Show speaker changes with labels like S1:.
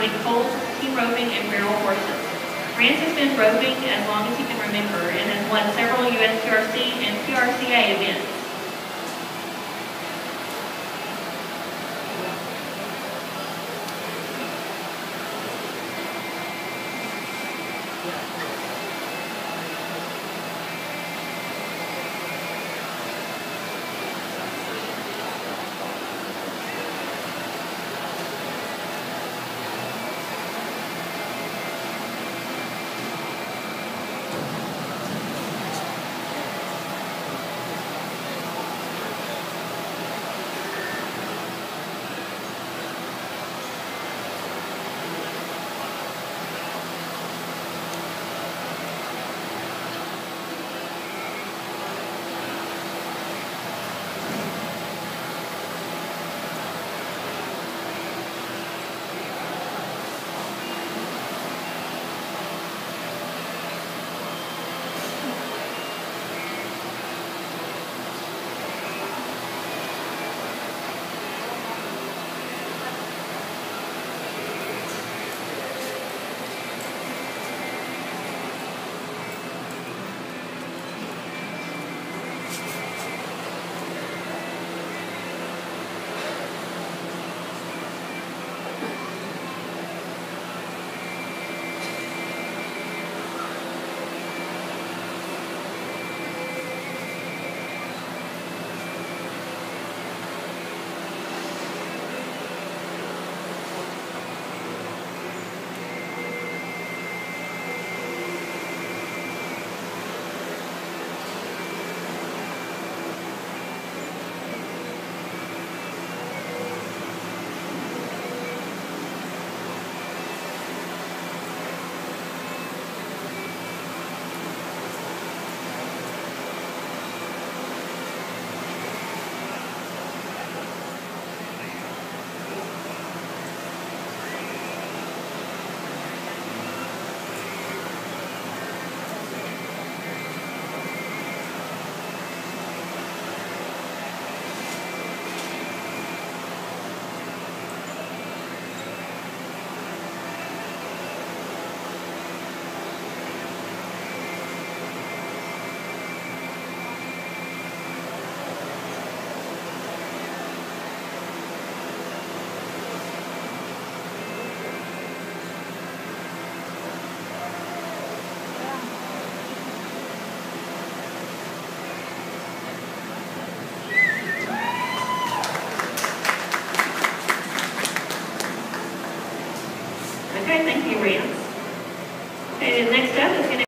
S1: supporting colt, team roping, and barrel horses. Rance has been roping as long as he can remember and has won several USTRC and PRCA events. Okay, thank you, Rance. Okay, the next up is going to